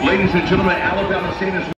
Ladies and gentlemen, Alabama State